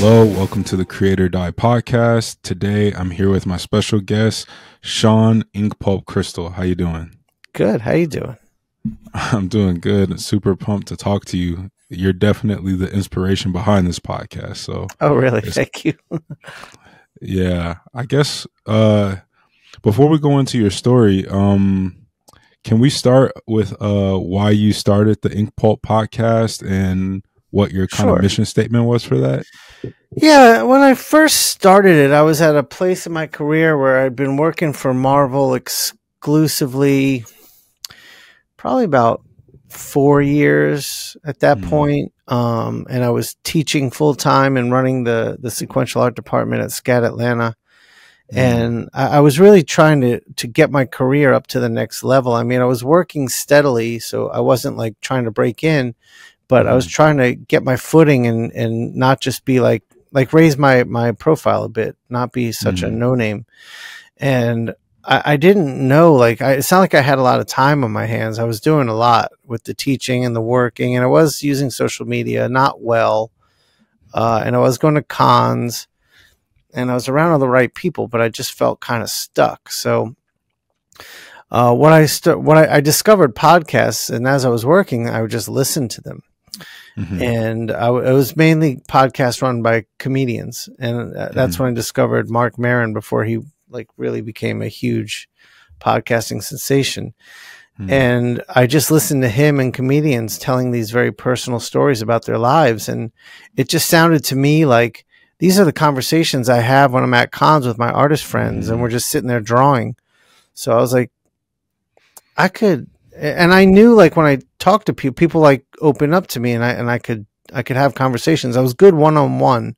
Hello, welcome to the Create or Die podcast. Today I'm here with my special guest, Sean Ink Pulp Crystal. How you doing? Good. How you doing? I'm doing good. Super pumped to talk to you. You're definitely the inspiration behind this podcast. So Oh, really? Thank you. yeah, I guess uh before we go into your story, um can we start with uh why you started the Ink Pulp podcast and what your kind Sure. of mission statement was for that? Yeah, when I first started it, I was at a place in my career where I'd been working for Marvel exclusively probably about 4 years at that Mhm. point. Um, and I was teaching full time and running the the sequential art department at SCAD Atlanta. and I, I was really trying to to get my career up to the next level. I mean, I was working steadily, so I wasn't like trying to break in, but I was trying to get my footing and and not just be like like raise my my profile a bit, not be such a Mhm. no name. And I, I didn't know like I, it's not like I had a lot of time on my hands. I was doing a lot with the teaching and the working, and I was using social media not well, uh, and I was going to cons and I was around all the right people, but I just felt kind of stuck. So, uh, what I st- what I, I discovered podcasts, and as I was working, I would just listen to them, Mhm. and I w- it was mainly podcasts run by comedians, and uh, that's Mhm. when I discovered Marc Maron before he like really became a huge podcasting sensation. Mhm. And I just listened to him and comedians telling these very personal stories about their lives. And it just sounded to me like these are the conversations I have when I'm at cons with my artist friends and we're just sitting there drawing. So I was like, I could, and I knew like when I talked to people, people like open up to me and I, and I could, I could have conversations. I was good one on one.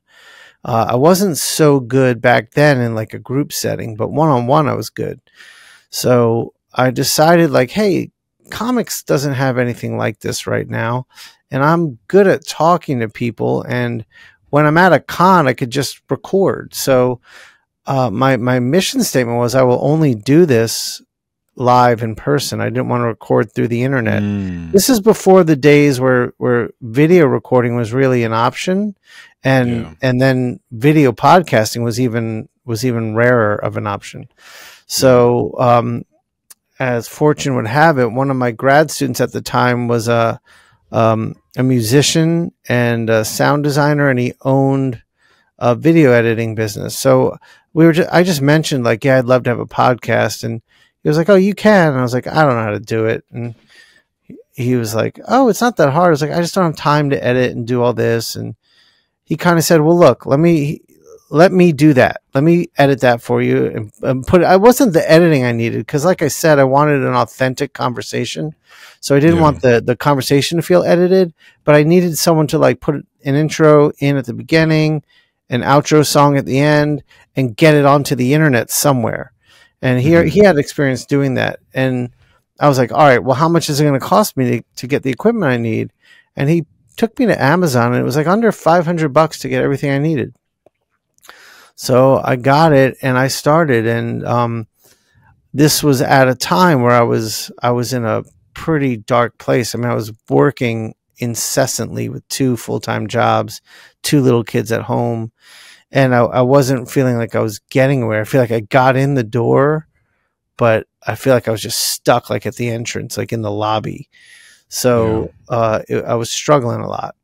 I wasn't so good back then in like a group setting, but one on one I was good. So I decided like, hey, comics doesn't have anything like this right now, and I'm good at talking to people. And when I'm at a con, I could just record. So uh, my my mission statement was I will only do this live in person. I didn't want to record through the internet Mm. this is before the days where where video recording was really an option and Yeah. and then video podcasting was even was even rarer of an option so um as fortune would have it one of my grad students at the time was a um, a musician and a sound designer and he owned a video editing business so we were just, i just mentioned like yeah i'd love to have a podcast and he was like oh you can and i was like i don't know how to do it and he was like, "Oh, it's not that hard." I was like, "I just don't have time to edit and do all this." And he kind of said, "Well, look, let me let me do that. Let me edit that for you and, and put it." I wasn't the editing I needed because, like I said, I wanted an authentic conversation. So I didn't Yeah. want the the conversation to feel edited, but I needed someone to like put an intro in at the beginning, an outro song at the end, and get it onto the internet somewhere. And he Mhm. he had experience doing that, and I was like, all right, well, how much is it going to cost me to, to get the equipment I need? And he took me to Amazon and it was like under 500 bucks to get everything I needed. So I got it and I started and, um, this was at a time where I was, I was in a pretty dark place. I mean, I was working incessantly with two full-time jobs, two little kids at home. And I, I wasn't feeling like I was getting away. I feel like I got in the door, but I feel like I was just stuck like at the entrance, like in the lobby. So uh, it, I was struggling a lot.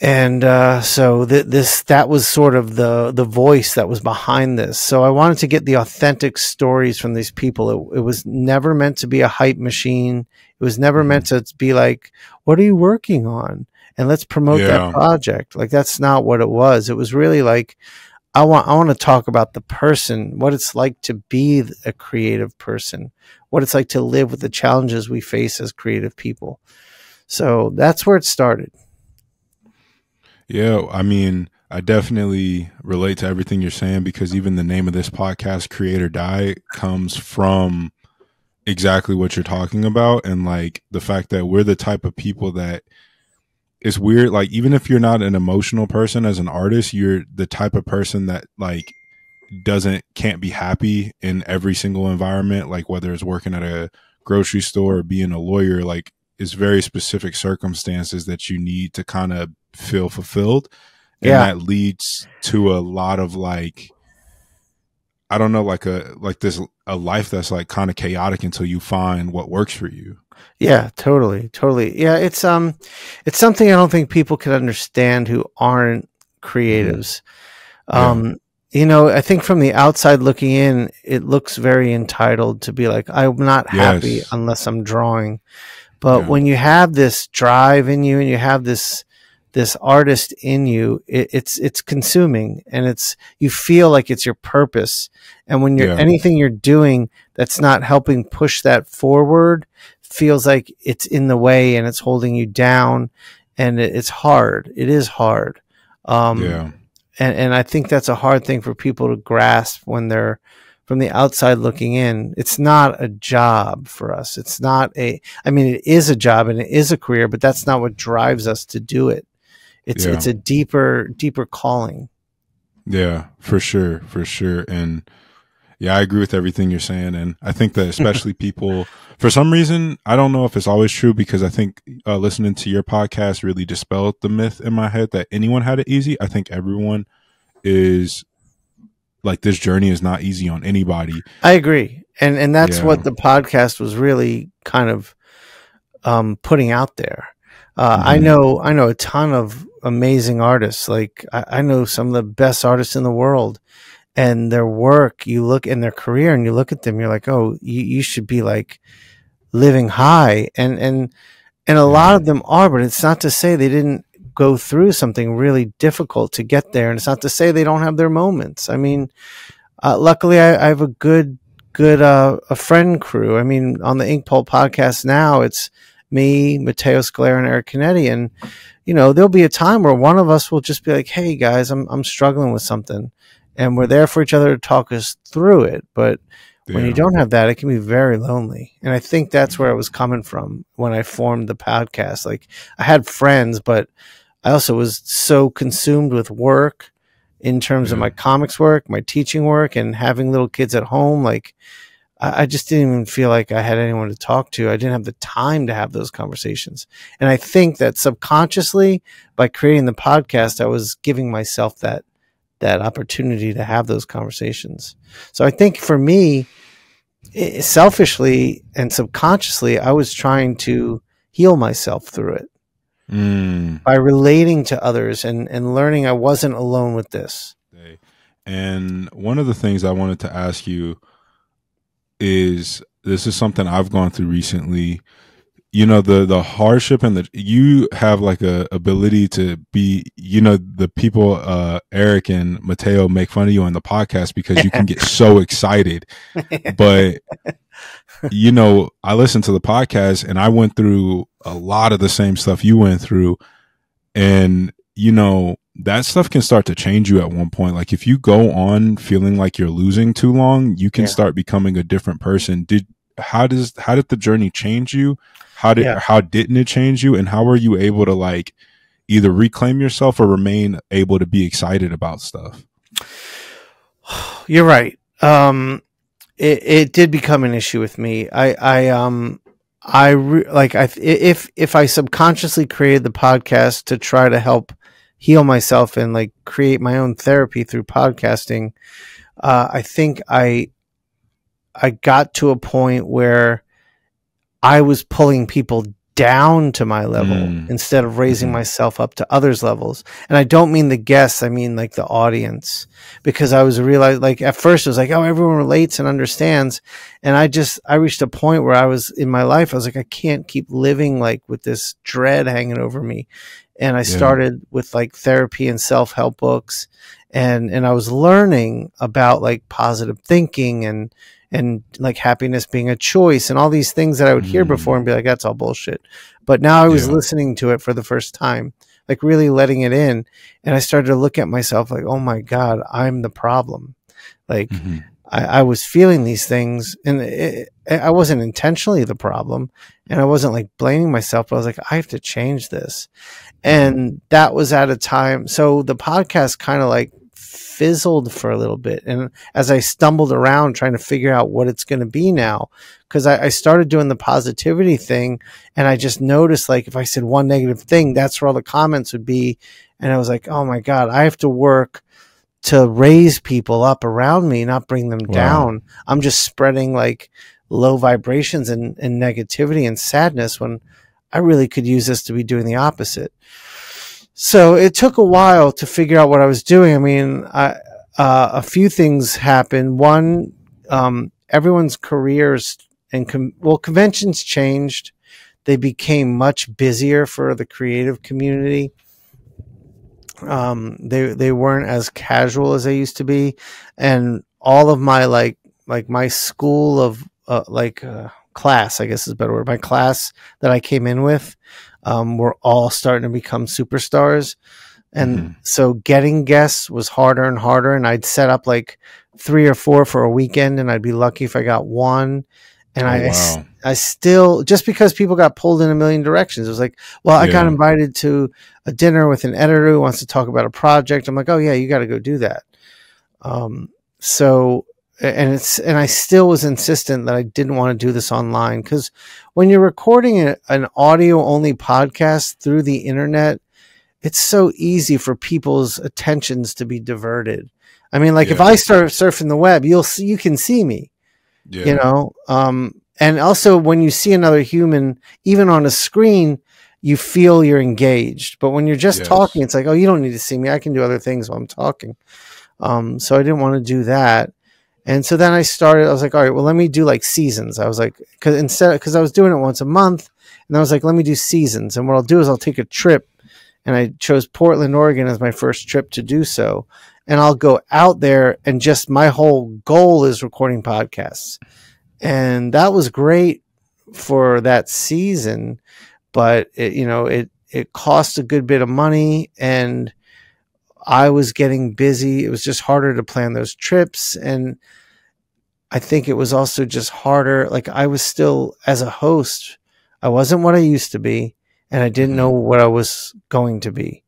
And uh, so th- this that was sort of the the voice that was behind this. So I wanted to get the authentic stories from these people. It, it was never meant to be a hype machine. It was never meant to be like, "What are you working on?" And let's promote Yeah. that project. Like that's not what it was. It was really like, I want I want to talk about the person, what it's like to be a creative person, what it's like to live with the challenges we face as creative people. So that's where it started. Yeah, I mean, I definitely relate to everything you're saying because even the name of this podcast, Create or Die, comes from exactly what you're talking about. And like the fact that we're the type of people that it's weird. Like, even if you're not an emotional person as an artist, you're the type of person that like doesn't, can't be happy in every single environment. Like, whether it's working at a grocery store or being a lawyer, like, it's very specific circumstances that you need to kind of feel fulfilled. and Yeah. that leads to a lot of like i don't know like a like this a life that's like kind of chaotic until you find what works for you Yeah, totally, totally. Yeah, it's um, it's something I don't think people can understand who aren't creatives. Yeah. Um, you know, I think from the outside looking in, it looks very entitled to be like, I'm not happy Yes. unless I'm drawing. But Yeah. when you have this drive in you and you have this this artist in you, it, it's it's consuming and it's you feel like it's your purpose. And when you're Yeah. anything you're doing that's not helping push that forward feels like it's in the way and it's holding you down and it, it's hard. It is hard. Um, yeah and, and I think that's a hard thing for people to grasp when they're from the outside looking in. It's not a job for us. It's not a, I mean, it is a job and it is a career, but that's not what drives us to do it. It's, Yeah. it's a deeper, deeper calling. Yeah, for sure, for sure. And yeah, I agree with everything you're saying. And I think that especially people, for some reason, I don't know if it's always true because I think uh, listening to your podcast really dispelled the myth in my head that anyone had it easy. I think everyone is like this journey is not easy on anybody. I agree. And, and that's Yeah. what the podcast was really kind of, um, putting out there. Uh, I Mhm. know, I know a ton of amazing artists. Like I, I know some of the best artists in the world and their work, you look in their career and you look at them, you're like, oh, you, you should be like living high. And, and, and a lot of them are, but it's not to say they didn't go through something really difficult to get there. And it's not to say they don't have their moments. I mean, uh, luckily I, I have a good, good, uh, a friend crew. I mean, on the Inkpulp podcast now, it's me, Matteo Scalera, and Eric Canete. And, you know, there'll be a time where one of us will just be like, Hey guys, I'm, I'm struggling with something. And we're there for each other to talk us through it. But when you don't have that, it can be very lonely. And I think that's where I was coming from when I formed the podcast. Like I had friends, but I also was so consumed with work in terms of my comics work, my teaching work, and having little kids at home. Like I, I just didn't even feel like I had anyone to talk to. I didn't have the time to have those conversations. And I think that subconsciously, by creating the podcast, I was giving myself that that opportunity to have those conversations. So I think for me, i selfishly and subconsciously, I was trying to heal myself through it Mm. by relating to others and, and learning I wasn't alone with this. And one of the things I wanted to ask you is this is something I've gone through recently. You know, the the hardship and the you have like a ability to be, you know, the people uh Eric and Matteo make fun of you on the podcast because you can get so excited. But you know, I listened to the podcast and I went through a lot of the same stuff you went through. And, you know, that stuff can start to change you at one point. Like if you go on feeling like you're losing too long, you can Yeah. start becoming a different person. Did how does how did the journey change you? How did Yeah. how didn't it change you? And how were you able to like either reclaim yourself or remain able to be excited about stuff? You're right. Um, it, it did become an issue with me. I, I, um, I re- like I if if I subconsciously created the podcast to try to help heal myself and like create my own therapy through podcasting, uh, I think I I got to a point where I was pulling people down to my level Mm. instead of raising Mhm. myself up to others' levels. And I don't mean the guests, I mean like the audience. Because I was realized like at first it was like, oh, everyone relates and understands. And I just I reached a point where I was in my life, I was like, I can't keep living like with this dread hanging over me. And I Yeah. started with like therapy and self help books and and I was learning about like positive thinking and and like happiness being a choice and all these things that I would hear Mm. before and be like, that's all bullshit. But now I was Yeah. listening to it for the first time, like really letting it in. And I started to look at myself like, oh my God, I'm the problem. Like Mhm. I, I was feeling these things and it, I wasn't intentionally the problem and I wasn't like blaming myself, but I was like, I have to change this. And that was at a time. So the podcast kind of like fizzled for a little bit. And as I stumbled around trying to figure out what it's going to be now, because I, I, started doing the positivity thing and I just noticed like if I said one negative thing, that's where all the comments would be. And I was like, oh my God, I have to work to raise people up around me, not bring them wow. down. I'm just spreading like low vibrations and, and negativity and sadness when I really could use this to be doing the opposite. So it took a while to figure out what I was doing. I mean, I, uh, a few things happened. One, um, everyone's careers and com- well, conventions changed. They became much busier for the creative community. Um, they they weren't as casual as they used to be, and all of my like like my school of uh, like uh, class, I guess is a better word. My class that I came in with, um, were all starting to become superstars. And mm-hmm. so getting guests was harder and harder. And I'd set up like three or four for a weekend and I'd be lucky if I got one. And oh, I, wow. I, I still, just because people got pulled in a million directions, it was like, well, I yeah. got invited to a dinner with an editor who wants to talk about a project. I'm like, oh, yeah, you got to go do that. Um, so and it's and I still was insistent that I didn't want to do this online because when you're recording a, an audio only podcast through the internet, it's so easy for people's attentions to be diverted. I mean, like yeah. if I start surfing the web, you'll see you can see me, yeah. you know. Um, and also when you see another human, even on a screen, you feel you're engaged. But when you're just yes. talking, it's like, oh, you don't need to see me. I can do other things while I'm talking. Um, so I didn't want to do that. And so then I started, I was like, all right, well, let me do like seasons. I was like, cause instead, cause I was doing it once a month and I was like, let me do seasons. And what I'll do is I'll take a trip and I chose Portland, Oregon as my first trip to do so. And I'll go out there and just my whole goal is recording podcasts. And that was great for that season, but it, you know, it, it cost a good bit of money and I was getting busy. It was just harder to plan those trips. And I think it was also just harder. Like I was still, as a host, I wasn't what I used to be, and I didn't know mm-hmm. what I was going to be.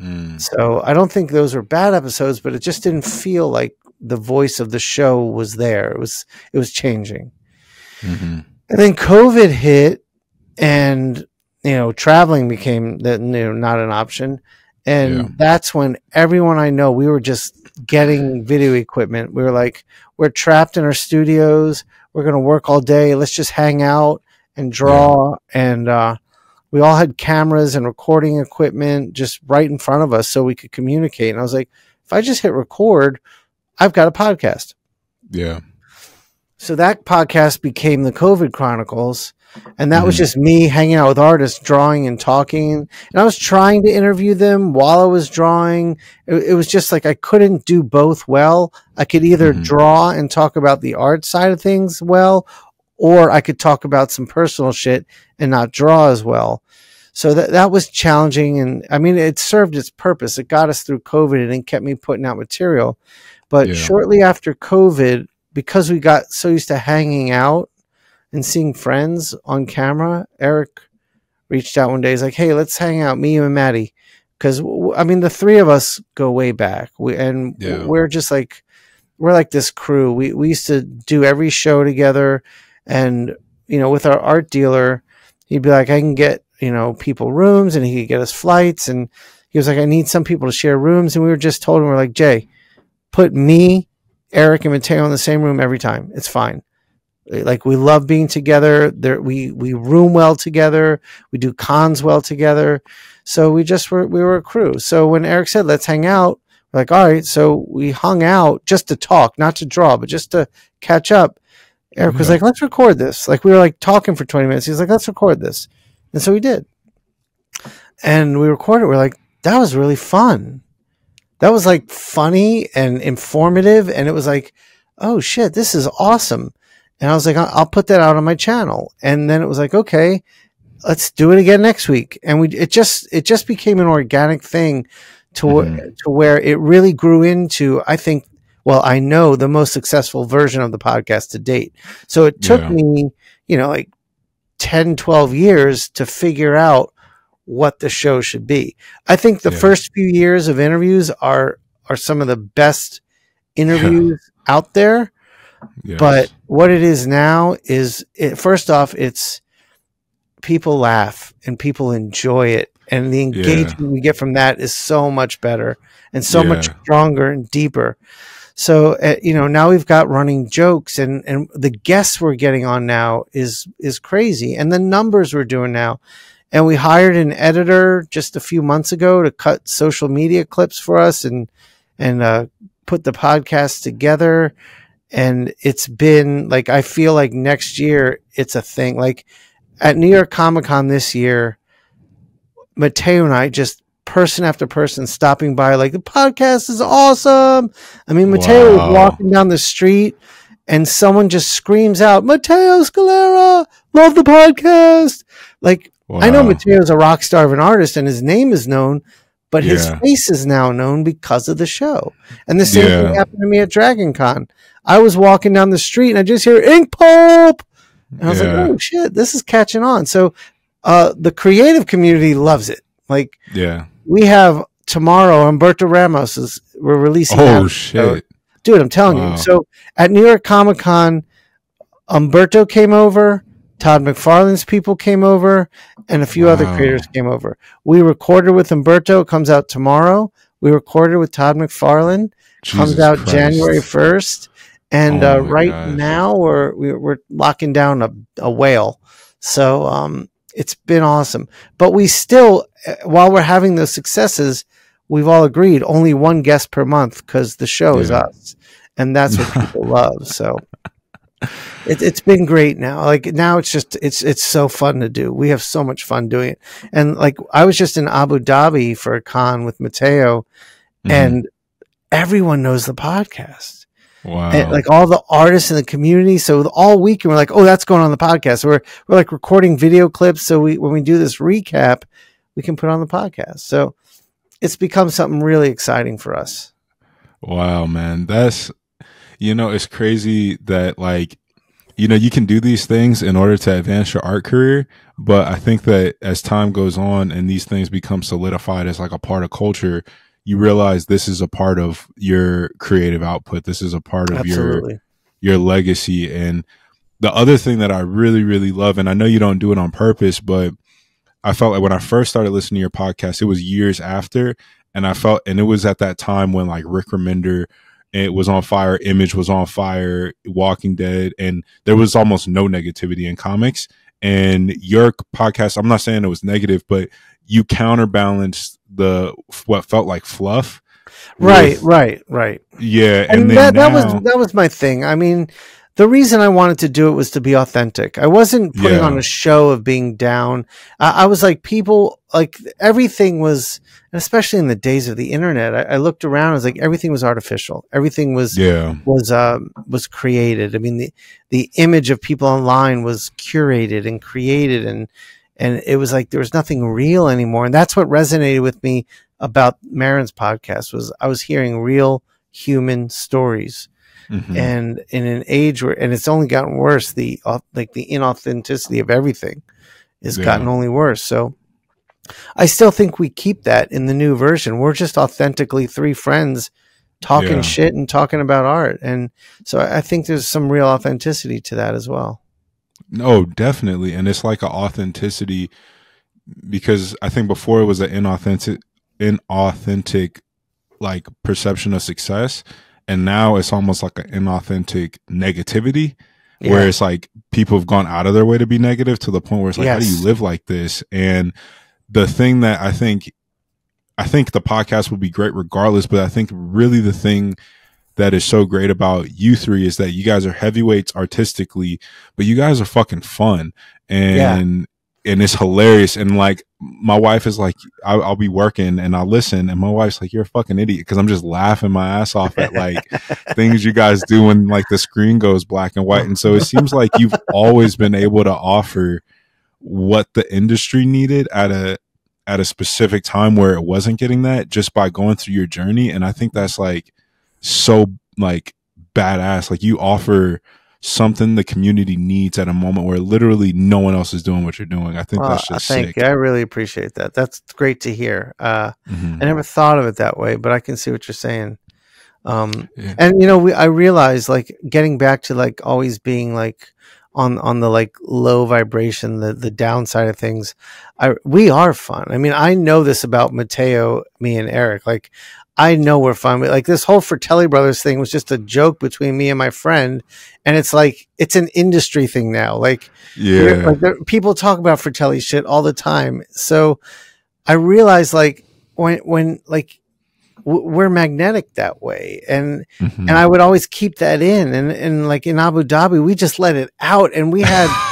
Mm. So I don't think those were bad episodes, but it just didn't feel like the voice of the show was there. It was it was changing. Mm-hmm. And then COVID hit, and you know traveling became that you know not an option. And yeah. that's when everyone I know, we were just getting video equipment. We were like, we're trapped in our studios. We're going to work all day. Let's just hang out and draw. Yeah. And, uh, we all had cameras and recording equipment just right in front of us so we could communicate. And I was like, if I just hit record, I've got a podcast. Yeah. So that podcast became the COVID Chronicles. And that mm-hmm. was just me hanging out with artists, drawing and talking. And I was trying to interview them while I was drawing. It, it was just like I couldn't do both well. I could either mm-hmm. draw and talk about the art side of things well, or I could talk about some personal shit and not draw as well. So that that was challenging, and I mean, it served its purpose. It got us through COVID and it kept me putting out material. But yeah. shortly after COVID, because we got so used to hanging out and seeing friends on camera, Eric reached out one day. He's like, "Hey, let's hang out, me and Maddie." Because I mean, the three of us go way back, we, and yeah. we're just like we're like this crew. We we used to do every show together, and you know, with our art dealer, he'd be like, "I can get you know people rooms," and he could get us flights, and he was like, "I need some people to share rooms," and we were just told him, "We're like, Jay, put me, Eric, and Matteo in the same room every time. It's fine." Uh, like we love being together. There we we room well together. We do cons well together. So we just were we were a crew. So when eric said let's hang out we're like all right. So we hung out just to talk not to draw but just to catch up. Eric was like let's record this. Like we were like talking for 20 minutes. He was like let's record this. And so we did. And we recorded. We're like that was really fun. That was like funny and informative. And it was like oh shit. This is awesome and I was like, I'll put that out on my channel. And then it was like, okay, let's do it again next week. And we, it just, it just became an organic thing to, mm-hmm. to where it really grew into, I think, well, I know the most successful version of the podcast to date. So it took yeah. me, you know, like 10, 12 years to figure out what the show should be. I think the yeah. first few years of interviews are, are some of the best interviews out there. Yes. But what it is now is, it, first off, it's people laugh and people enjoy it, and the engagement we get from that is so much better and so much stronger and deeper. So uh, you know now we've got running jokes, and and the guests we're getting on now is is crazy, and the numbers we're doing now. And we hired an editor just a few months ago to cut social media clips for us and and uh, put the podcast together and it's been like I feel like next year it's a thing. Like at New York Comic Con this year, Matteo and I just person after person stopping by, like the podcast is awesome. I mean, Matteo Wow. was walking down the street and someone just screams out, Matteo Scalera, love the podcast. Like I know Wow. Matteo's a rock star of an artist and his name is known, but his face is now known because of the show. And the same Yeah. thing happened to me at Dragon Con. I was walking down the street and I just hear Inkpulp. And I was Yeah. like, oh shit, this is catching on. So uh, the creative community loves it. Like Yeah. we have tomorrow, Humberto Ramos is we're releasing Oh shit. dude i'm telling Wow. you so at new york comic-con humberto came over todd mcfarlane's people came over and a few other creators came over we recorded with humberto it comes out tomorrow we recorded with todd mcfarlane comes out Christ. january 1st and Oh uh, right gosh. now we're we're we're locking down a, a whale. So um it's been awesome. But we still uh, while we're having those successes we've all agreed only one guest per month because the show is us. And that's what people love. So it, it's been great now. Like now it's just it's it's so fun to do. We have so much fun doing it. And like i was just in abu dhabi for a con with matteo Mhm. and everyone knows the podcast wow. and like all the artists in the community. So all week, we're like, oh, that's going on the podcast. We're we're like recording video clips, so we when we do this recap, we can put on the podcast. So it's become something really exciting for us. Wow, man. That's, you know, it's crazy that, like, you know, you can do these things in order to advance your art career. But I think that as time goes on and these things become solidified as like a part of culture, you realize this is a part of your creative output. This is a part of your your legacy. And the other thing that I really, really love, and I know you don't do it on purpose, but I felt like when I first started listening to your podcast, it was years after. And I felt, and it was at that time when like Rick Remender, it was on fire, Image was on fire, Walking Dead, and there was almost no negativity in comics. And your podcast, I'm not saying it was negative, but you counterbalanced the what felt like fluff. Right, with- right, right. Yeah. And, And, that, that was that was my thing. I mean, the reason I wanted to do it was to be authentic. I wasn't putting Yeah. on a show of being down. I, I was like, people like everything was, especially in the days of the internet. I, I looked around. I was like, everything was artificial. Everything was yeah. was um, was created. I mean, the the image of people online was curated and created, and and it was like there was nothing real anymore. And that's what resonated with me about Maron's podcast was I was hearing real human stories Mhm. and in an age where and it's only gotten worse the like the inauthenticity of everything has Yeah. gotten only worse so i still think we keep that in the new version we're just authentically three friends talking Yeah. shit and talking about art and so I think there's some real authenticity to that as well No, definitely. And it's like an authenticity because I think before it was an inauthentic inauthentic like perception of success. And now it's almost like an inauthentic negativity where it's like people have gone out of their way to be negative to the point where it's like, how do you live like this? And the thing that I think, I think the podcast would be great regardless, but I think really the thing that is so great about you three is that you guys are heavyweights artistically, but you guys are fucking fun and and it's hilarious. And like my wife is like, I'll, I'll be working and I'll listen, and my wife's like, "You're a fucking idiot," because I'm just laughing my ass off at like things you guys do when like the screen goes black and white. And so it seems like you've always been able to offer what the industry needed at a at a specific time where it wasn't getting that just by going through your journey. And I think that's like so like badass. Like you offer something the community needs at a moment where literally no one else is doing what you're doing. I think Well, that's just thank sick. you i really appreciate that that's great to hear uh, Mhm. i never thought of it that way but i can see what you're saying Um, Yeah. and you know, we I realized like getting back to like always being like on on the like low vibration, the the downside of things. I we are fun. I mean, I know this about Matteo, me and Eric. Like, I know we're fun. But like this whole Fratelli Brothers thing was just a joke between me and my friend, and it's like it's an industry thing now. Like, Yeah. like there, people talk about Fratelli shit all the time. So I realized like when when like w- we're magnetic that way, and Mhm. and I would always keep that in. And and like in Abu Dhabi, we just let it out, and we had.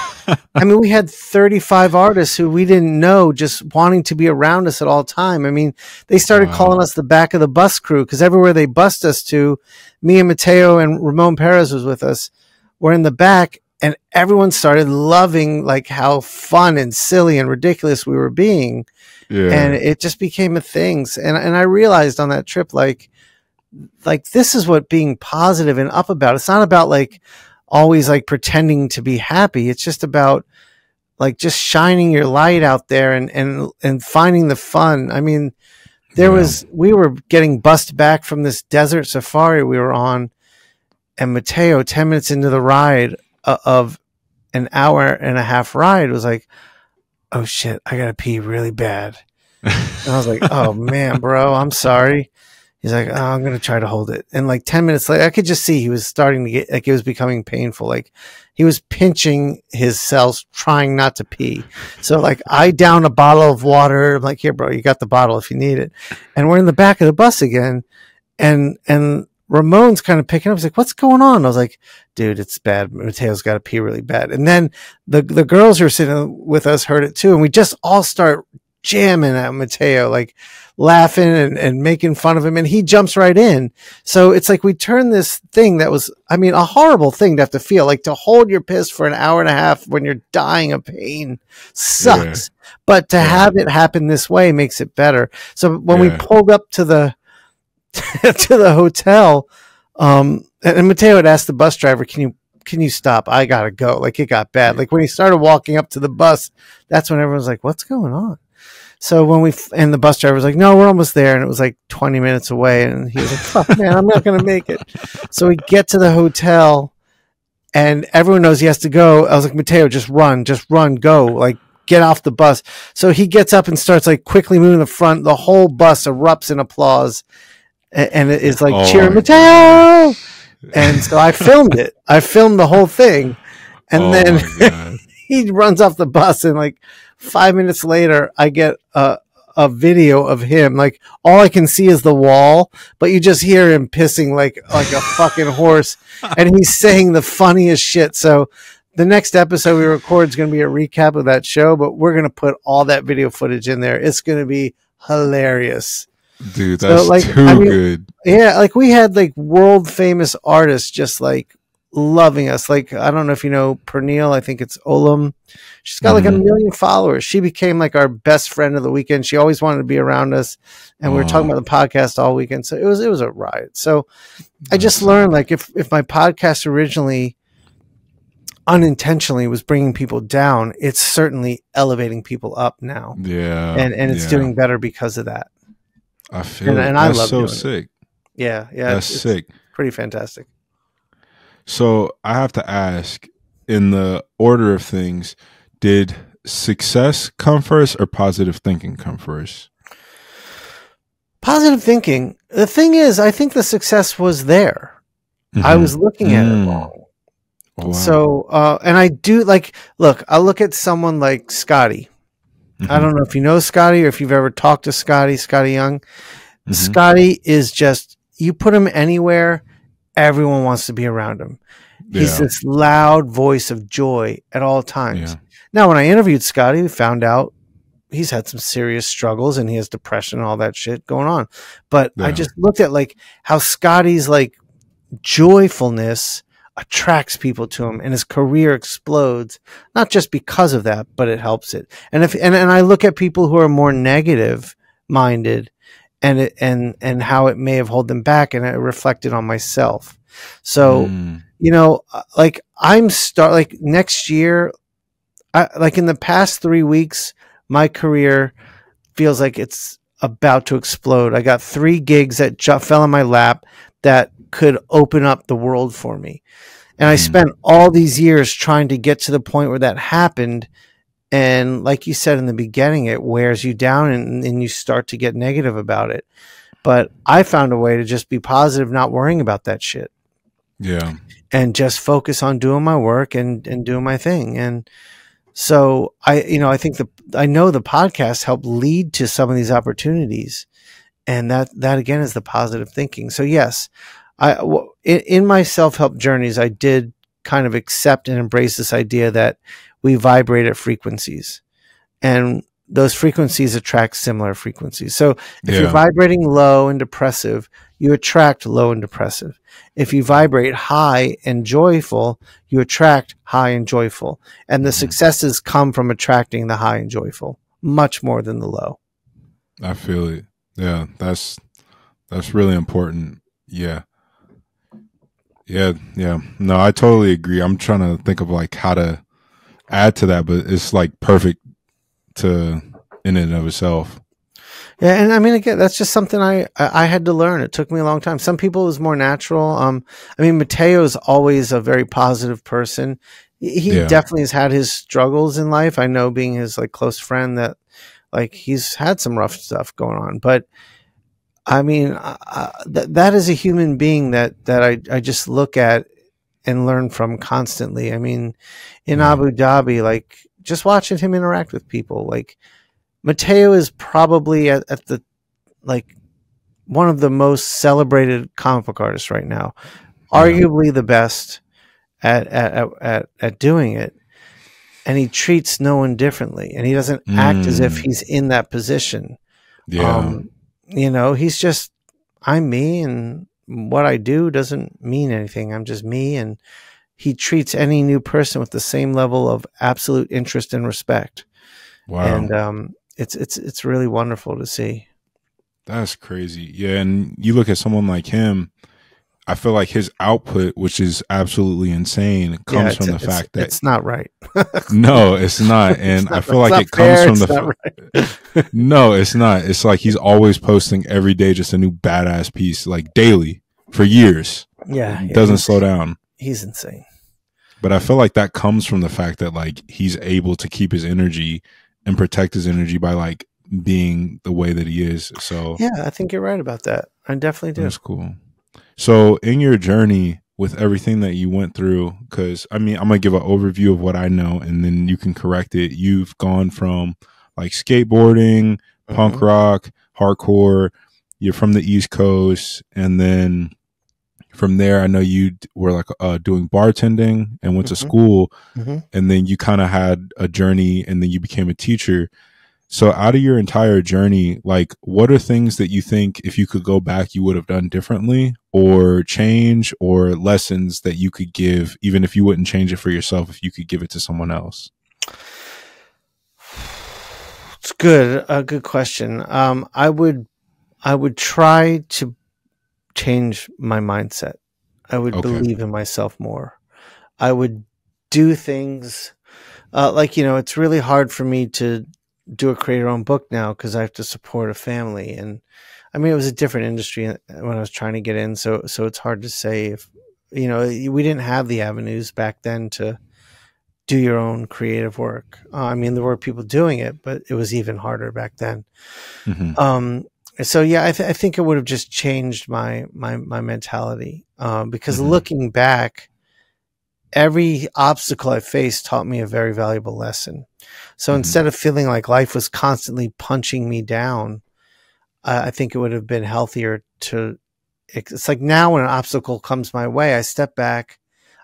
I mean, we had 35 artists who we didn't know just wanting to be around us at all time. I mean, they started Wow. calling us the back of the bus crew because everywhere they bussed us to, me and Matteo and Ramon Perez was with us, were in the back, and everyone started loving like how fun and silly and ridiculous we were being yeah. and it just became a thing. And and I realized on that trip, like, like this is what being positive and up about. It's not about like always like pretending to be happy. It's just about like just shining your light out there and and and finding the fun. I mean, there Yeah. was we were getting bussed back from this desert safari we were on, and Matteo, ten minutes into the ride uh, of an hour and a half ride, was like, "Oh shit, I gotta pee really bad." And I was like, oh man, bro, I'm sorry. He's like, oh, I'm going to try to hold it. And like 10 minutes later, I could just see he was starting to get, like, it was becoming painful. Like he was pinching his cells, trying not to pee. So like I down a bottle of water. I'm like, here, bro, you got the bottle if you need it. And we're in the back of the bus again. And, and Ramon's kind of picking up. He's like, what's going on? I was like, dude, it's bad. Matteo's got to pee really bad. And then the, the girls who are sitting with us heard it too. And we just all start jamming at Matteo, like laughing and, and making fun of him. And he jumps right in. So it's like we turn this thing that was, I mean, a horrible thing to have to feel like to hold your piss for an hour and a half when you're dying of pain sucks. But to Yeah. have it happen this way makes it better. So when we pulled up to the, to the hotel, um, and, and Matteo had asked the bus driver, can you, can you stop? I gotta go. Like it got bad. Like when he started walking up to the bus, that's when everyone's like, what's going on? So when we f- and the bus driver was like, "No, we're almost there," and it was like 20 minutes away, and he was like, "Fuck, man, I'm not gonna make it." So we get to the hotel, and everyone knows he has to go. I was like, "Matteo, just run, just run, go, like get off the bus." So he gets up and starts like quickly moving the front. The whole bus erupts in applause, a- and it is like Oh cheering, Matteo. And so I filmed it. I filmed the whole thing, and Oh then he runs off the bus and like five minutes later i get a, a video of him. Like all i can see is the wall but you just hear him pissing like like a fucking horse. And he's saying the funniest shit. So the next episode we record is going to be a recap of that show but we're going to put all that video footage in there. It's going to be hilarious. Dude, So, that's like, too I mean- good. yeah, like we had like world famous artists just like loving us. Like I don't know if you know Pernille, I think it's Olam. She's got like a Mhm. million followers. She became like our best friend of the weekend. She always wanted to be around us, and we were talking about the podcast all weekend. So it was it was a ride. So I just learned like if if my podcast originally unintentionally was bringing people down, it's certainly elevating people up now. Yeah, and and it's yeah. doing better because of that. I feel and- and I love so doing it. sick. Yeah, yeah, That's it's, it's sick. pretty fantastic. So I have to ask, in the order of things, did success come first or positive thinking come first? positive thinking. The thing is, I think the success was there. I Mhm. was looking at it Mm. wrong. Wow. So, uh, and I do like, look, I look at someone like Skottie. I Mhm. don't know if you know Skottie or if you've ever talked to Skottie, Skottie Young. Mhm. Skottie is just, you put him anywhere, everyone wants to be around him. He's Yeah. this loud voice of joy at all times. Yeah. Now, when I interviewed Skottie, we found out he's had some serious struggles and he has depression and all that shit going on. But I just looked at like how Skottie's like joyfulness attracts people to him and his career explodes, not just because of that, but it helps it. And if and, and I look at people who are more negative minded and it and and how it may have held them back and I reflected on myself. So Mm. you know, uh, like I'm start like next year, I, like in the past three weeks, my career feels like it's about to explode. I got three gigs that fell in my lap. that could open up the world for me. And I Mhm. spent all these years trying to get to the point where that happened. And like you said in the beginning, it wears you down and, and you start to get negative about it. But I found a way to just be positive, not worrying about that shit Yeah. and just focus on doing my work and, and doing my thing. And so I, you know, I think the, I know the podcast helped lead to some of these opportunities. And that, that again is the positive thinking. So yes, I, in, in my self-help journeys, I did kind of accept and embrace this idea that we vibrate at frequencies and those frequencies attract similar frequencies. So if you're vibrating low and depressive, you attract low and depressive. If you vibrate high and joyful, you attract high and joyful. And the Mhm. successes come from attracting the high and joyful much more than the low. I feel it. Yeah, that's that's really important. Yeah. Yeah, yeah. No, I totally agree. I'm trying to think of like how to add to that, but it's like perfect to in and of itself. Yeah, and I mean, again, that's just something I, I had to learn. It took me a long time. Some people it was more natural. Um, I mean, Matteo is always a very positive person. He Yeah. definitely has had his struggles in life. I know, being his like close friend, that like he's had some rough stuff going on. But I mean, uh, that that is a human being that that I I just look at and learn from constantly. I mean, in Yeah. Abu Dhabi, like just watching him interact with people, like Matteo is probably at, at the like one of the most celebrated comic book artists right now, Yeah. arguably the best at at, at at doing it. And he treats no one differently, and he doesn't act as if Mm. he's in that position. Yeah. Um, you know, he's just I'm me, and what I do doesn't mean anything. I'm just me, and he treats any new person with the same level of absolute interest and respect. wow. And um, it's it's it's really wonderful to see. That's crazy. Yeah, and you look at someone like him, I feel like his output, which is absolutely insane, comes Yeah, from the it's- fact that it's not right. no, it's not. And It's not I feel right. like it not comes fair. from It's the fa- right. No, it's not. It's like he's always posting every day just a new badass piece, like daily for years. yeah, yeah, doesn't slow down. He's insane. But I feel like that comes from the fact that like he's able to keep his energy and protect his energy by like being the way that he is. So Yeah, I think you're right about that. I definitely do. That's cool. So, in your journey with everything that you went through, because I mean, I'm gonna give an overview of what I know, and then you can correct it. You've gone from like skateboarding, punk Mhm. rock, hardcore. You're from the East Coast, and then from there, I know you were like uh, doing bartending and went to Mhm. school, Mhm. and then you kind of had a journey, and then you became a teacher. So, out of your entire journey, like, what are things that you think if you could go back, you would have done differently, or change, or lessons that you could give, even if you wouldn't change it for yourself, if you could give it to someone else? It's good. A good question. Um, I would, I would try to change my mindset. I would Okay. believe in myself more. I would do things uh, like you know. It's really hard for me to do a creator own book now because I have to support a family, and I mean it was a different industry when I was trying to get in. So so it's hard to say if you know we didn't have the avenues back then to do your own creative work. Uh, I mean, there were people doing it, but it was even harder back then. hmm Um, so yeah, I, th- I think it would have just changed my my my mentality um, because Mhm. looking back, every obstacle I faced taught me a very valuable lesson. So Mhm. instead of feeling like life was constantly punching me down, uh, I think it would have been healthier to. It's like now when an obstacle comes my way, I step back.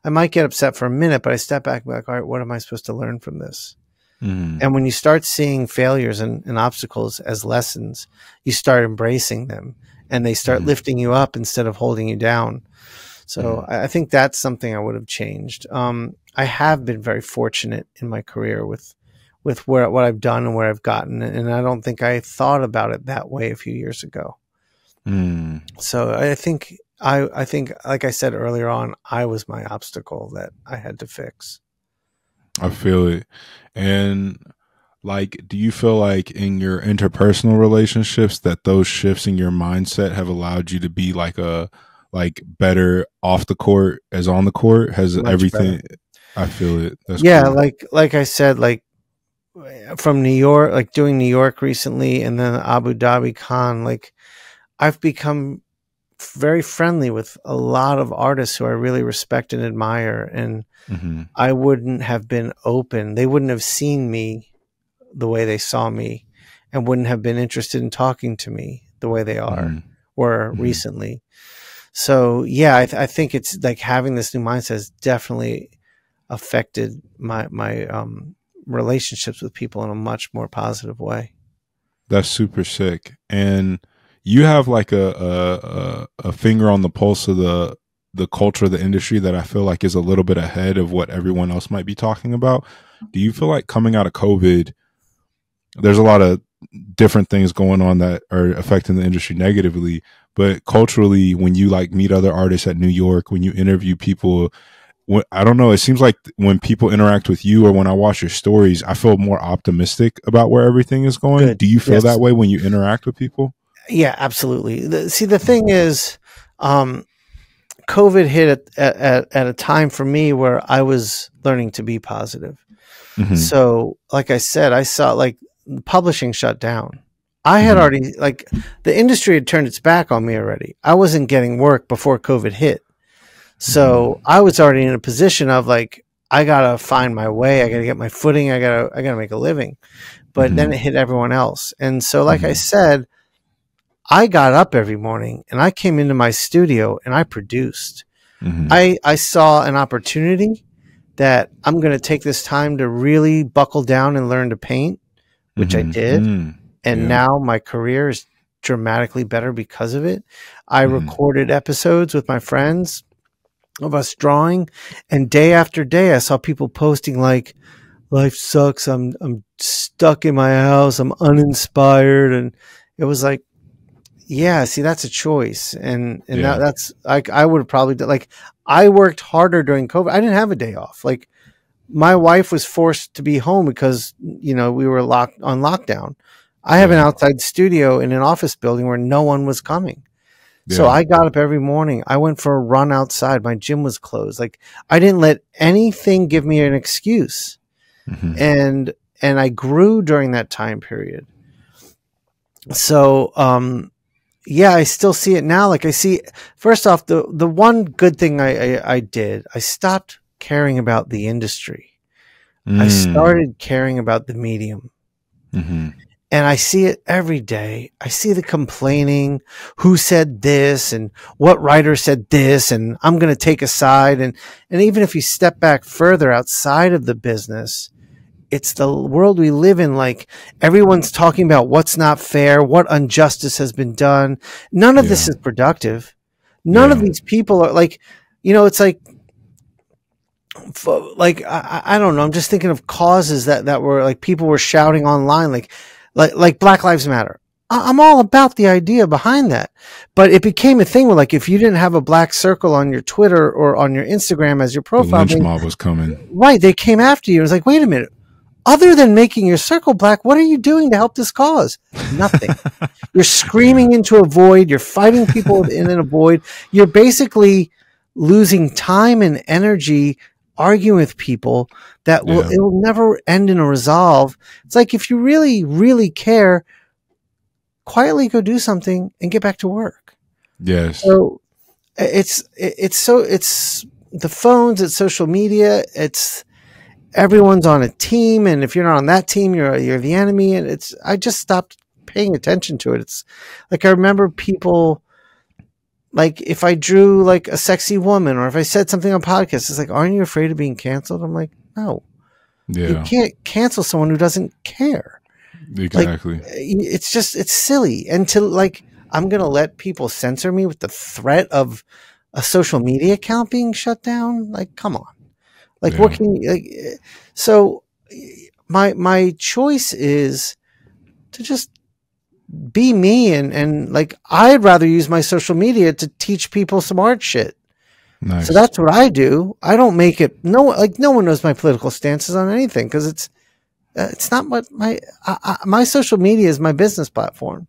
I might get upset for a minute, but I step back and be like, all right, what am I supposed to learn from this? Hmm And when you start seeing failures and, and obstacles as lessons, you start embracing them and they start Mhm. lifting you up instead of holding you down. So Mhm. I, I think that's something I would have changed. Um, I have been very fortunate in my career with with where what I've done and where I've gotten, and I don't think I thought about it that way a few years ago. Mm. So I think I I think like I said earlier on, I was my obstacle that I had to fix. I feel it. And like, do you feel like in your interpersonal relationships that those shifts in your mindset have allowed you to be like a like better off the court as on the court? Has Much everything? I feel it. That's yeah, cool. like like I said, like from New York, like doing New York recently, and then Abu Dhabi Con, like I've become very friendly with a lot of artists who I really respect and admire, and Mhm. I wouldn't have been open. They wouldn't have seen me the way they saw me, and wouldn't have been interested in talking to me the way they are Mhm. were Mhm. recently. So yeah, I, th- I think it's like having this new mindset has definitely affected my my um, relationships with people in a much more positive way. That's super sick. And you have like a, a a finger on the pulse of the the culture of the industry that I feel like is a little bit ahead of what everyone else might be talking about. Do you feel like coming out of COVID, there's a lot of different things going on that are affecting the industry negatively, but culturally, when you like meet other artists at New York, when you interview people, when, I don't know, it seems like when people interact with you or when I watch your stories, I feel more optimistic about where everything is going. Good. Do you feel Yes. that way when you interact with people? Yeah, absolutely. The, see, the thing is, um, COVID hit at, at at a time for me where I was learning to be positive. Mhm. So, like I said, I saw like publishing shut down. I had Mhm. already like the industry had turned its back on me already. I wasn't getting work before COVID hit. So I was already in a position of like I gotta find my way. I gotta get my footing. I gotta I gotta make a living. But then Mhm. it hit everyone else. And so, like I said, I got up every morning and I came into my studio and I produced. Mhm. I, I saw an opportunity that I'm going to take this time to really buckle down and learn to paint, which I Mhm. did. Mm. And Yeah. now my career is dramatically better because of it. I Mhm. recorded episodes with my friends of us drawing, and day after day, I saw people posting like, "Life sucks. I'm I'm stuck in my house. I'm uninspired," and it was like, yeah, see, that's a choice, and and Yeah. that, that's like I would probably like I worked harder during COVID. I didn't have a day off. Like my wife was forced to be home because you know we were locked on lockdown. I have an outside studio in an office building where no one was coming. So I got up every morning. I went for a run outside. My gym was closed. Like I didn't let anything give me an excuse. Mhm. And and I grew during that time period. So um yeah, I still see it now. Like I see first off the the one good thing I I, I did, I stopped caring about the industry. I Mm. started caring about the medium. Mhm. and I see it every day. I see the complaining, who said this and what writer said this, and I'm going to take a side. And, and even if you step back further outside of the business, it's the world we live in. Like everyone's talking about what's not fair, what injustice has been done. None of this is productive. None of these people are like, you know, it's like, like I, I don't know. I'm just thinking of causes that that were like people were shouting online, like like like Black Lives Matter. I'm all about the idea behind that, but it became a thing where like if you didn't have a black circle on your Twitter or on your Instagram as your The profile, lynch mob was coming. right? They came after you. It was like, wait a minute. Other than making your circle black, what are you doing to help this cause? Nothing. You're screaming into a void. You're fighting people in a void. You're basically losing time and energy arguing with people that will Yeah. it will never end in a resolve. It's like if you really, really care, quietly go do something and get back to work. Yes. So it's it's so it's the phones, it's social media, it's everyone's on a team, and if you're not on that team, you're you're the enemy. And it's I just stopped paying attention to it. It's like I remember people like if I drew like a sexy woman or if I said something on podcast, it's like, aren't you afraid of being canceled? I'm like, no, Yeah. you can't cancel someone who doesn't care Exactly. it's just it's silly and to like i'm gonna let people censor me with the threat of a social media account being shut down like come on like what can you like so my my choice is to just be me and and like i'd rather use my social media to teach people some art shit nice. so that's what I do. I don't make it. No, like no one knows my political stances on anything because it's uh, it's not what my I, I, my social media is my business platform,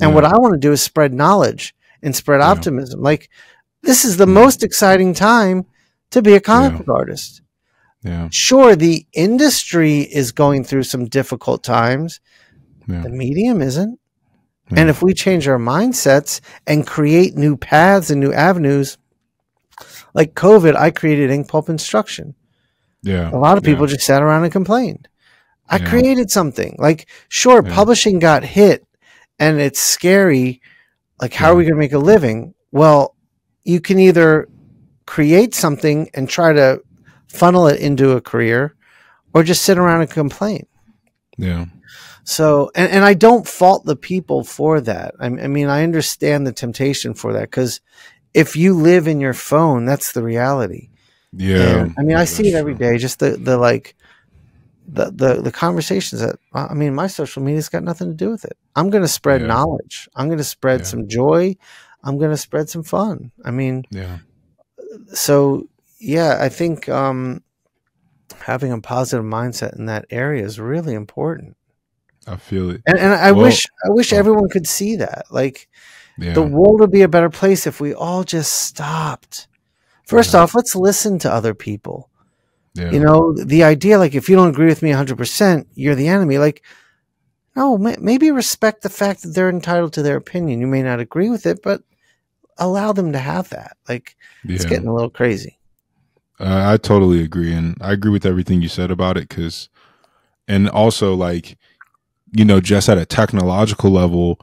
and Yeah. what I want to do is spread knowledge and spread Yeah. optimism. Like this is the most exciting time to be a comic Yeah. book artist. Yeah. Sure, the industry is going through some difficult times. Yeah. The medium isn't. Yeah. And if we change our mindsets and create new paths and new avenues, like COVID, I created Inkpulp Instruction. Yeah. A lot of people just sat around and complained. I created something. Like, sure, publishing got hit and it's scary. Like, how are we going to make a living? Well, you can either create something and try to funnel it into a career or just sit around and complain. Yeah. So, and, and I don't fault the people for that. I, I mean, I understand the temptation for that because if you live in your phone, that's the reality. Yeah. And, I mean, I see it every day. Just the the like the the the conversations that I mean, my social media's got nothing to do with it. I'm going to spread Yeah. knowledge. I'm going to spread Yeah. some joy. I'm going to spread some fun. I mean, Yeah. So yeah, I think um, having a positive mindset in that area is really important. I feel it. And, and I Well- wish I wish oh. everyone could see that. Like Yeah. the world would be a better place if we all just stopped. First Yeah. off, let's listen to other people. yeah. You know, the idea like if you don't agree with me 100%, you're the enemy. Like no, maybe respect the fact that they're entitled to their opinion. You may not agree with it, but allow them to have that. Like it's getting a little crazy. Uh, I totally agree, and I agree with everything you said about it. Because, and also like, you know, just at a technological level,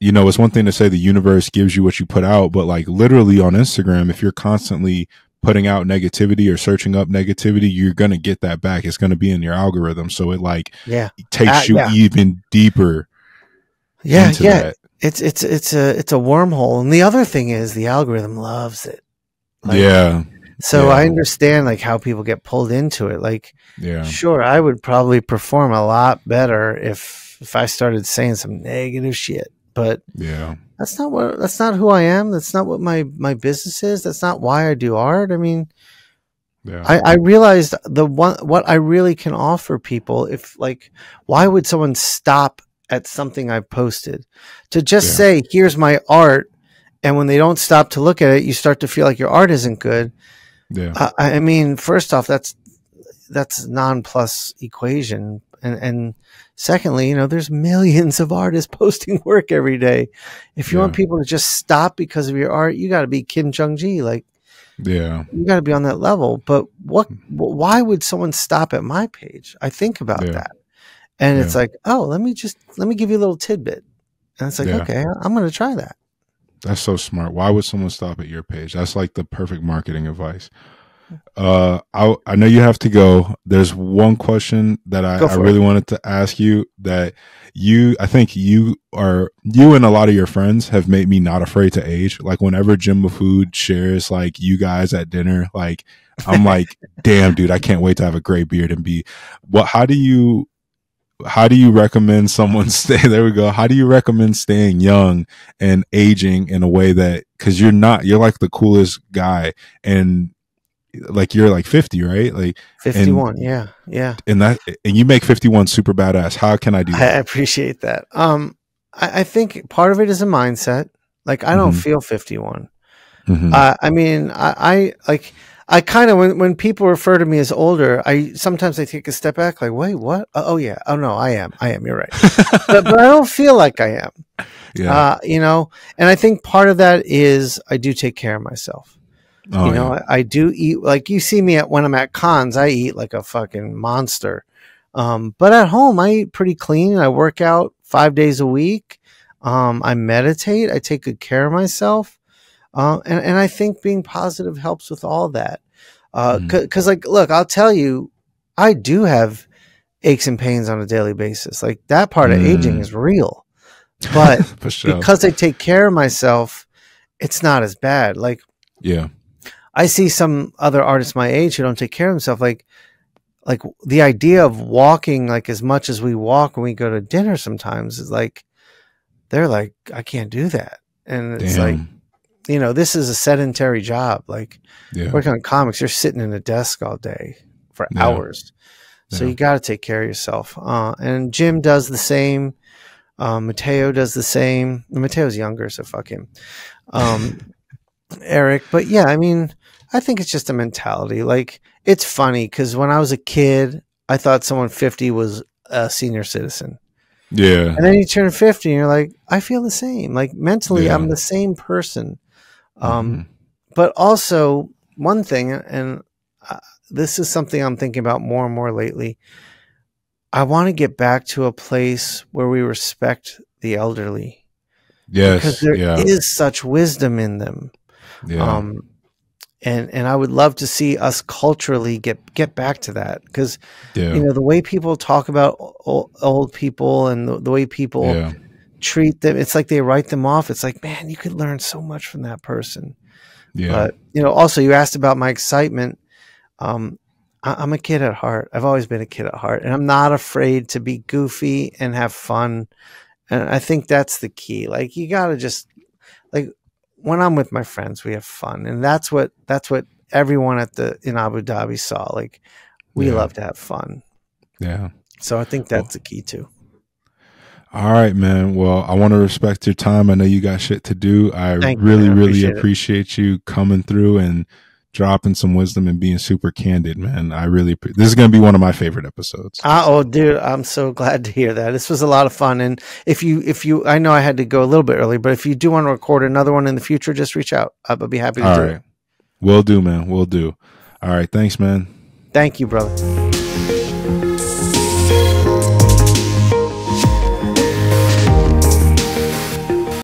you know, it's one thing to say the universe gives you what you put out, but like literally on Instagram, if you're constantly putting out negativity or searching up negativity, you're gonna get that back. It's gonna be in your algorithm, so it like Yeah. takes Uh, you yeah. even deeper Yeah, into yeah. that. It's it's it's a it's a wormhole. And the other thing is the algorithm loves it. Like, yeah, So Yeah. I understand like how people get pulled into it. Like yeah, Sure, I would probably perform a lot better if if I started saying some negative shit. But yeah, that's not what that's not who I am. That's not what my my business is. That's not why I do art. I mean, yeah, I, I realized the one what I really can offer people if like why would someone stop at something I've posted to just Yeah. say here's my art and when they don't stop to look at it you start to feel like your art isn't good yeah, I, I mean, first off, that's that's non plus equation, and and secondly, you know, there's millions of artists posting work every day. If you want people to just stop because of your art, you got to be Kim Jung Gi, like yeah, you got to be on that level. But what? Hmm. Why would someone stop at my page? I think about Yeah. that, and it's like, oh, let me just let me give you a little tidbit, and it's like, Yeah. okay, I'm going to try that. That's so smart. Why would someone stop at your page? That's like the perfect marketing advice. Uh, I I know you have to go. There's one question that I, I really wanted to ask you that you I think you are you and a lot of your friends have made me not afraid to age. Like whenever Jim Mahfood shares like you guys at dinner, like I'm like, damn dude, I can't wait to have a gray beard and be what how do you how do you recommend someone stay there we go how do you recommend staying young and aging in a way that because you're not you're like the coolest guy and like you're like 50 right like Fifty one, yeah, yeah. and that and you make 51 super badass how can i do that I appreciate that. Um, I, I think part of it is a mindset. Like I don't Mhm. feel 51. Mhm. Uh, I mean, I, I like, I kind of, when, when people refer to me as older, I sometimes I take a step back like, wait, what? Oh, oh, yeah. Oh no, I am. I am. You're right. but, but I don't feel like I am, yeah uh, you know? And I think part of that is I do take care of myself. oh, you know, yeah. I, I do eat like you see me at when I'm at cons, I eat like a fucking monster. Um, but at home, I eat pretty clean. I work out five days a week. Um, I meditate. I take good care of myself. Uh, and, and I think being positive helps with all that. Uh, Mhm. cause like, look, I'll tell you, I do have aches and pains on a daily basis. Like that part of aging Mm. is real, but sure because I take care of myself, it's not as bad. Like, yeah I see some other artists my age who don't take care of themselves. Like, like the idea of walking like as much as we walk when we go to dinner sometimes is like, they're like, I can't do that. And it's damn like, you know, this is a sedentary job. Like yeah working on comics, you're sitting in a desk all day for Yeah. hours. So Yeah. you got to take care of yourself. Uh, and Jim does the same. Um, Matteo does the same. Matteo's younger, so fuck him. Um, Eric. But yeah, I mean, I think it's just a mentality. Like it's funny because when I was a kid, I thought someone fifty was a senior citizen. Yeah. And then you turn 50 and you're like, I feel the same. Like mentally, Yeah. I'm the same person. Um, Mhm. But also, one thing, and uh, this is something I'm thinking about more and more lately. I want to get back to a place where we respect the elderly Yes, because there is Yeah. such wisdom in them. Yeah. Um, and and I would love to see us culturally get get back to that because yeah. you know the way people talk about old, old people and the, the way people yeah. Treat them it's like they write them off. It's like man you could learn so much from that person. Yeah. but you know also you asked about my excitement. Um I, i'm a kid at heart. I've always been a kid at heart and i'm not afraid to be goofy and have fun. And i think that's the key. Like you gotta just like when i'm with my friends we have fun and that's what that's what everyone at the in abu dhabi saw. Like we Yeah. love to have fun. Yeah. so i think that's the key too All right, man. Well, I want to respect your time. I know you got shit to do. I Thank really. I really appreciate it. you coming through and dropping some wisdom and being super candid, man. I really, appre- this is going to be one of my favorite episodes. Ah, oh, dude, I'm so glad to hear that. This was a lot of fun. And if you, if you, I know I had to go a little bit early, but if you do want to record another one in the future, just reach out. I'll be happy to All do right. it. Will do, man. Will do. All right. Thanks, man. Thank you, brother.